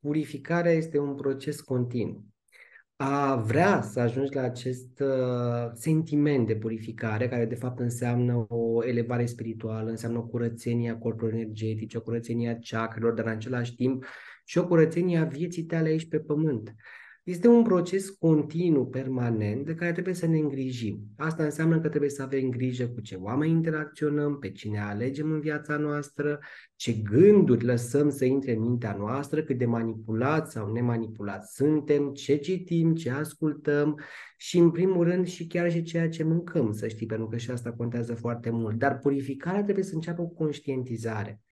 purificarea este un proces continuu. A vrea să ajungi la acest uh, sentiment de purificare, care de fapt înseamnă o elevare spirituală, înseamnă o curățenie a corpului energetic, o curățenie a chakrelor, dar în același timp și o curățenie a vieții tale aici pe pământ. Este un proces continuu, permanent, de care trebuie să ne îngrijim. Asta înseamnă că trebuie să avem grijă cu ce oameni interacționăm, pe cine alegem în viața noastră, ce gânduri lăsăm să intre în mintea noastră, cât de manipulați sau nemanipulați suntem, ce citim, ce ascultăm și, în primul rând, și chiar și ceea ce mâncăm, să știi, pentru că și asta contează foarte mult. Dar purificarea trebuie să înceapă cu conștientizare.